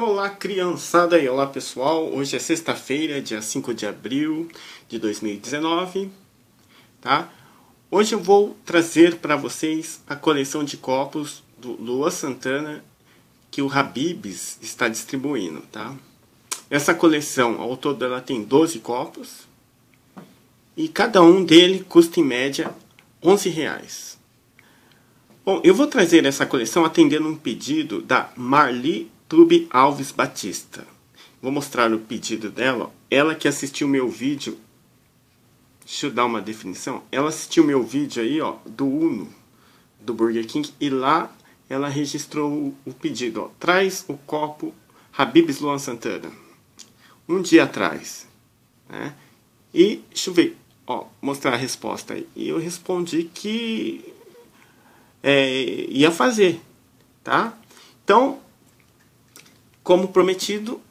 Olá criançada e olá pessoal, hoje é sexta-feira, dia 5 de abril de 2019, tá? Hoje eu vou trazer para vocês a coleção de copos do Lua Santana que o Habibs está distribuindo, tá? Essa coleção, ao todo, ela tem 12 copos e cada um dele custa em média 11 reais. Bom, eu vou trazer essa coleção atendendo um pedido da Marli Tube Alves Batista. Vou mostrar o pedido dela. Ela que assistiu meu vídeo. Deixa eu dar uma definição. Ela assistiu meu vídeo aí, ó, do Uno, do Burger King, e lá ela registrou o pedido, ó. Traz o copo Habib's Luan Santana. Um dia atrás, né? E deixa eu ver, ó, mostrar a resposta aí. E eu respondi que é, ia fazer, tá? Então, como prometido,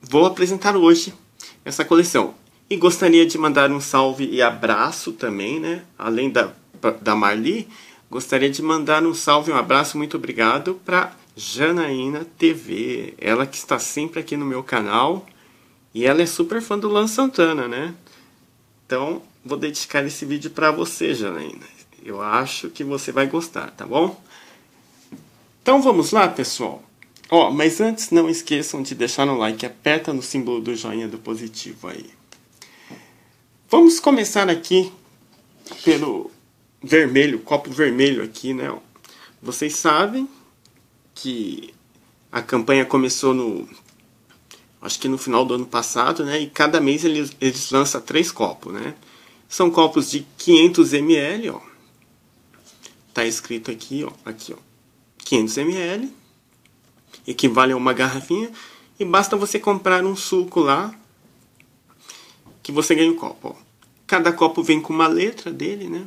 vou apresentar hoje essa coleção. E gostaria de mandar um salve e abraço também, né? Além da, da Marli, gostaria de mandar um salve e um abraço, muito obrigado, para Janaína TV. Ela que está sempre aqui no meu canal. E ela é super fã do Lan Santana, né? Então, vou dedicar esse vídeo para você, Janaína. Eu acho que você vai gostar, tá bom? Então vamos lá, pessoal. Ó, oh, mas antes não esqueçam de deixar no like, aperta no símbolo do joinha do positivo aí. Vamos começar aqui pelo vermelho, copo vermelho aqui, né? Vocês sabem que a campanha começou no acho que no final do ano passado, né? E cada mês eles, eles lançam três copos, né? São copos de 500 ml, ó. Tá escrito aqui, ó, aqui, ó, 500 ml, equivale a uma garrafinha, e basta você comprar um suco lá que você ganha o um copo, ó. Cada copo vem com uma letra dele, né?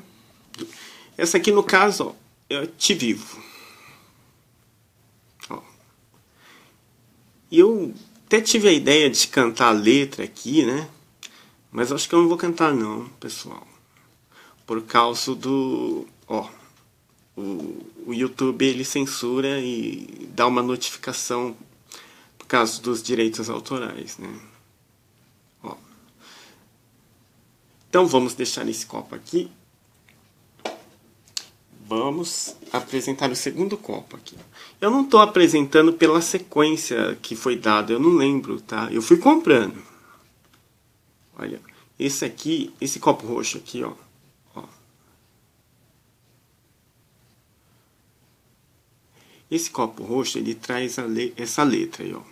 Essa aqui no caso, ó, é Te Vivo. Ó. E eu até tive a ideia de cantar a letra aqui, né? Mas acho que eu não vou cantar não, pessoal. Por causa do... Ó, o, o YouTube ele censura e dá uma notificação por causa dos direitos autorais, né? Ó. Então vamos deixar esse copo aqui. Vamos apresentar o segundo copo aqui. Eu não estou apresentando pela sequência que foi dada, eu não lembro, tá? Eu fui comprando. Olha, esse aqui, esse copo roxo aqui, ó. Esse copo roxo ele traz le essa letra aí, ó,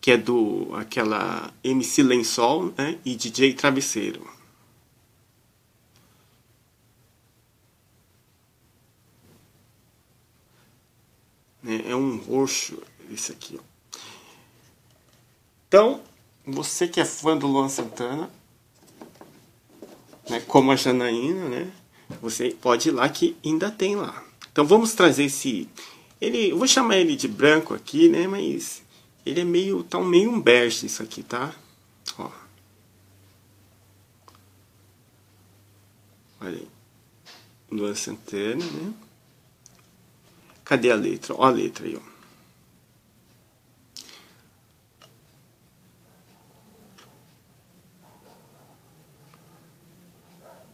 que é do aquela MC Lençol né, e DJ Travesseiro. É, é um roxo esse aqui. Ó. Então, você que é fã do Luan Santana, né, como a Janaína, né, você pode ir lá que ainda tem lá. Então vamos trazer esse ele, eu vou chamar ele de branco aqui, né? Mas ele é meio, tá um meio um bege isso aqui, tá? Ó. Olha aí. Luan Santana, né? Cadê a letra? Ó a letra aí, ó.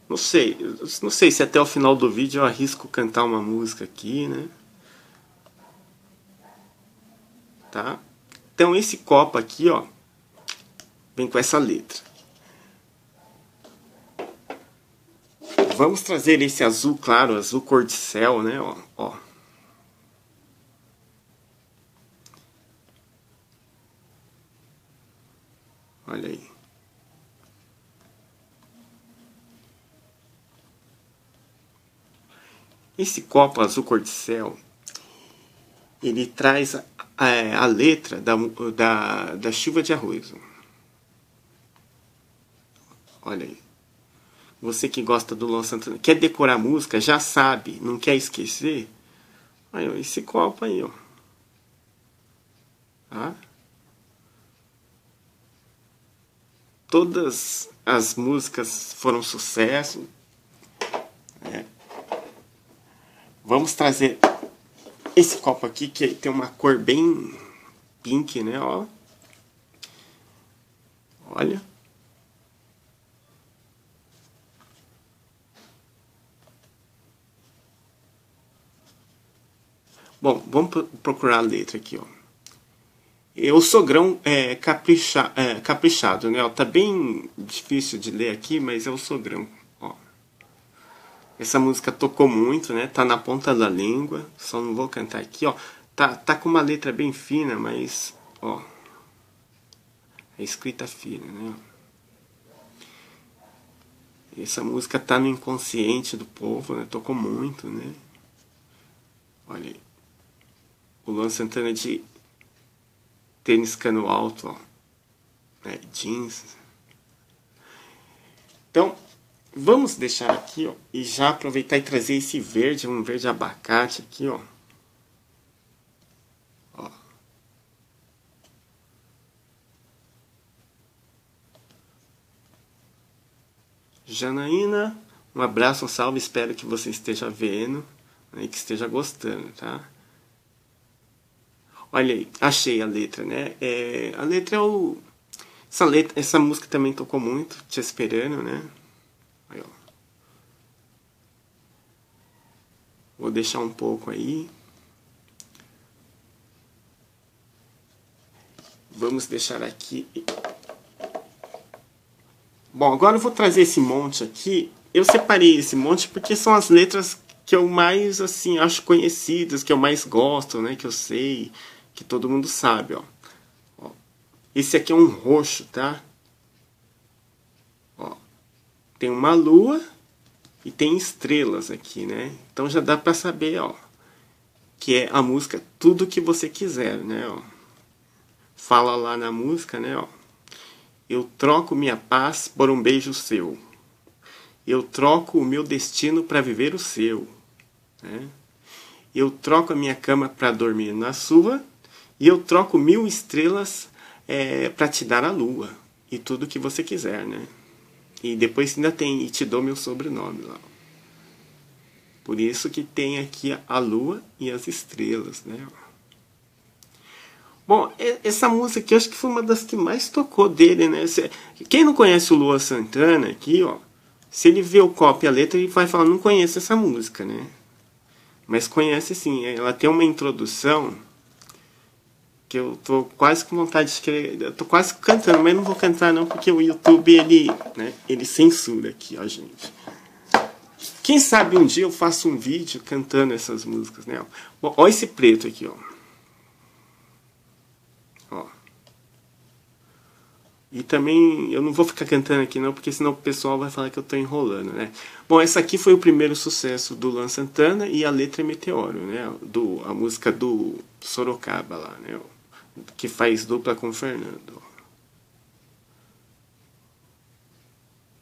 Não sei, não sei se até o final do vídeo eu arrisco cantar uma música aqui, né? tá? Então esse copo aqui, ó, vem com essa letra. Vamos trazer esse azul claro, azul cor de céu, né, ó, ó. Olha aí. Esse copo azul cor de céu, ele traz a, é, a letra da, da, da chuva de arroz. Olha aí. Você que gosta do Luan Santana, quer decorar música, já sabe, não quer esquecer. Aí, ó, esse copo aí, ó. Tá? Todas as músicas foram sucesso. É. Vamos trazer esse copo aqui, que tem uma cor bem Pink, né? Ó. Olha. Bom, vamos procurar a letra aqui, ó. O sogrão é, capricha, é caprichado, né? Ó, tá bem difícil de ler aqui, mas é o sogrão. Essa música tocou muito, né? Tá na ponta da língua. Só não vou cantar aqui, ó. Tá, tá com uma letra bem fina, mas, ó. É escrita fina, né? Essa música tá no inconsciente do povo, né? Tocou muito, né? Olha aí. O Luan Santana de tênis cano alto, ó. Né, jeans. Então, vamos deixar aqui, ó, e já aproveitar e trazer esse verde, um verde abacate aqui, ó. ó. Janaína, um abraço, um salve, espero que você esteja vendo né, e que esteja gostando, tá? Olha aí, achei a letra, né? É, a letra é o. Essa, letra, essa música também tocou muito, Te Esperando, né? Aí, ó. Vou deixar um pouco aí. Vamos deixar aqui. Bom, agora eu vou trazer esse monte aqui. Eu separei esse monte porque são as letras que eu mais, assim, acho conhecidas, que eu mais gosto, né? Que eu sei que todo mundo sabe, ó. ó. Esse aqui é um roxo, tá? Tem uma lua e tem estrelas aqui, né? Então já dá para saber, ó, que é a música Tudo que você quiser, né, ó. Fala lá na música, né, ó. Eu troco minha paz por um beijo seu. Eu troco o meu destino para viver o seu, né? Eu troco a minha cama para dormir na sua e eu troco mil estrelas é, para te dar a lua e tudo que você quiser, né? E depois ainda tem e te dou meu sobrenome lá. Por isso que tem aqui a lua e as estrelas, né? Bom, essa música aqui acho que foi uma das que mais tocou dele, né? Quem não conhece o Lua Santana aqui, ó, se ele vê o copo e a letra, ele vai falar, não conhece essa música, né? Mas conhece sim, ela tem uma introdução que eu tô quase com vontade de escrever. Eu tô quase cantando, mas não vou cantar não, porque o YouTube ele, né, ele censura aqui, ó, gente. Quem sabe um dia eu faço um vídeo cantando essas músicas, né? Bom, ó esse preto aqui, ó. Ó. E também eu não vou ficar cantando aqui não, porque senão o pessoal vai falar que eu tô enrolando, né? Bom, essa aqui foi o primeiro sucesso do Luan Santana e a letra é Meteoro, né? Do, a música do Sorocaba lá, né? Que faz dupla com o Fernando.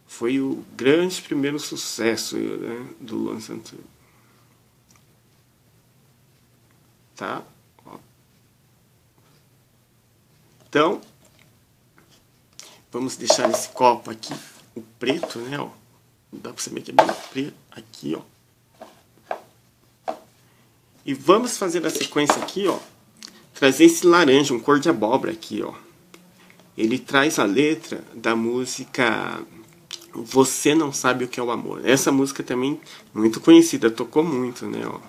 Foi o grande primeiro sucesso né, do Luan Santana. Tá? Ó. Então, vamos deixar esse copo aqui, o preto, né? Ó. Dá pra saber que é bem preto. Aqui, ó. E vamos fazer a sequência aqui, ó trazer esse laranja, um cor de abóbora aqui, ó. Ele traz a letra da música Você Não Sabe O Que É o Amor. Essa música também muito conhecida, tocou muito, né, ó.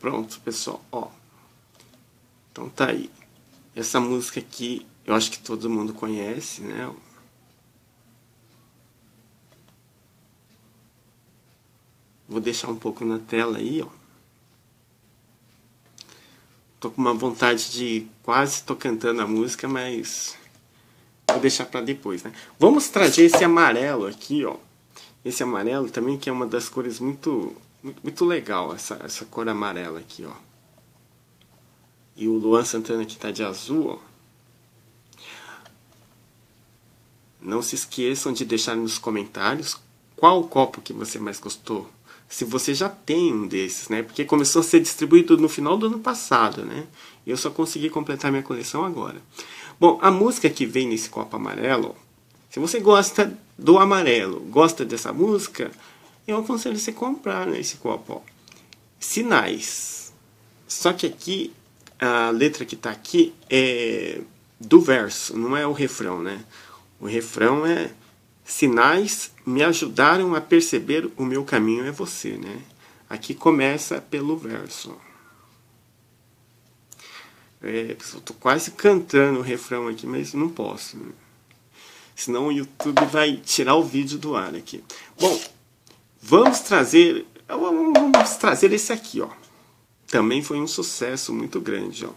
Pronto, pessoal, ó. Então tá aí. Essa música aqui, eu acho que todo mundo conhece, né? Vou deixar um pouco na tela aí, ó. Tô com uma vontade de quase tô cantando a música, mas vou deixar para depois, né? Vamos trazer esse amarelo aqui, ó. Esse amarelo também que é uma das cores muito muito, legal, essa, essa cor amarela aqui, ó. E o Luan Santana que tá de azul, ó. Não se esqueçam de deixar nos comentários qual copo que você mais gostou se você já tem um desses, né? Porque começou a ser distribuído no final do ano passado, né? E eu só consegui completar minha coleção agora. Bom, a música que vem nesse copo amarelo, se você gosta do amarelo, gosta dessa música, eu aconselho você comprar né, esse copo. Ó. Sinais. Só que aqui a letra que está aqui é do verso, não é o refrão, né? O refrão é sinais me ajudaram a perceber o meu caminho é você, né? Aqui começa pelo verso. É, tô quase cantando o refrão aqui, mas não posso. Né? Senão o YouTube vai tirar o vídeo do ar aqui. Bom, vamos trazer, vamos trazer esse aqui, ó. Também foi um sucesso muito grande, ó.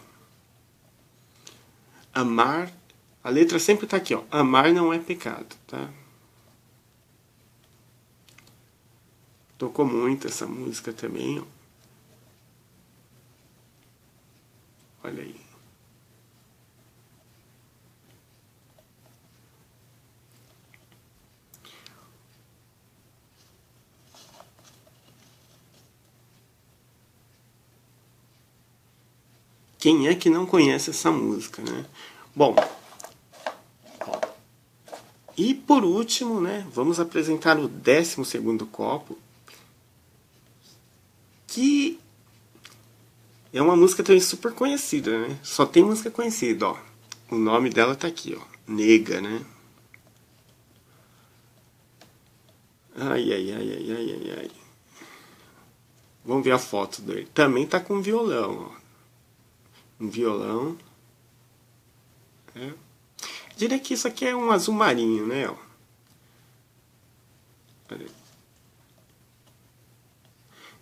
Amar, a letra sempre está aqui, ó. Amar não é pecado, tá? Tocou muito essa música também, ó. Olha aí. Quem é que não conhece essa música, né? Bom, e por último, né, vamos apresentar o 12 segundo copo, que é uma música também super conhecida, né? Só tem música conhecida, ó. O nome dela tá aqui, ó. Nega, né? Ai, ai, ai, ai, ai, ai, ai. Vamos ver a foto dele. Também tá com violão, ó um violão. É. Diria que isso aqui é um azul marinho, né?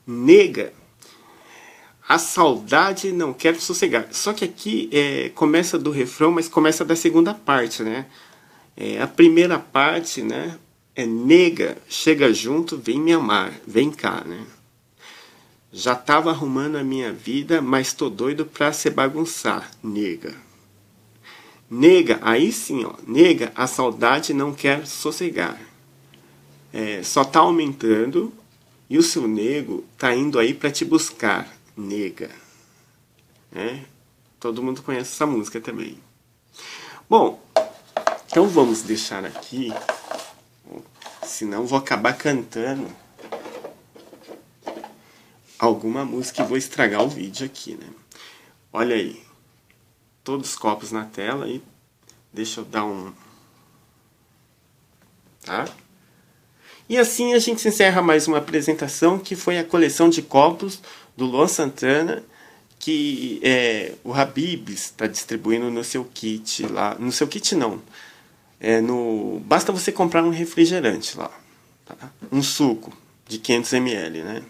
Nega, a saudade não quer sossegar. Só que aqui é, começa do refrão, mas começa da segunda parte, né? É, a primeira parte, né? É nega, chega junto, vem me amar, vem cá, né? Já tava arrumando a minha vida, mas tô doido pra se bagunçar, nega. Nega, aí sim, ó, nega, a saudade não quer sossegar. É, só tá aumentando e o seu nego tá indo aí para te buscar, nega. É, todo mundo conhece essa música também. Bom, então vamos deixar aqui, senão vou acabar cantando alguma música e vou estragar o vídeo aqui, né? Olha aí, todos os copos na tela e deixa eu dar um... Tá? E assim a gente encerra mais uma apresentação que foi a coleção de copos do Luan Santana que é, o Habibs está distribuindo no seu kit lá. No seu kit não. É no, basta você comprar um refrigerante lá. Tá? Um suco de 500 ml, né?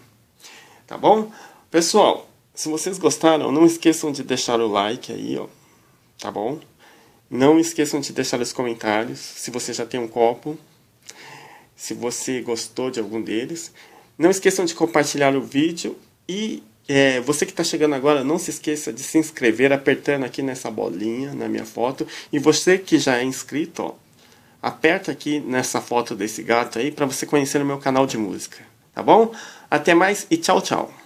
Tá bom? Pessoal, se vocês gostaram, não esqueçam de deixar o like aí, ó. Tá bom? Não esqueçam de deixar os comentários se você já tem um copo, se você gostou de algum deles. Não esqueçam de compartilhar o vídeo e é, você que está chegando agora, não se esqueça de se inscrever apertando aqui nessa bolinha na minha foto. E você que já é inscrito, ó, aperta aqui nessa foto desse gato aí para você conhecer o meu canal de música. Tá bom? Até mais e tchau, tchau.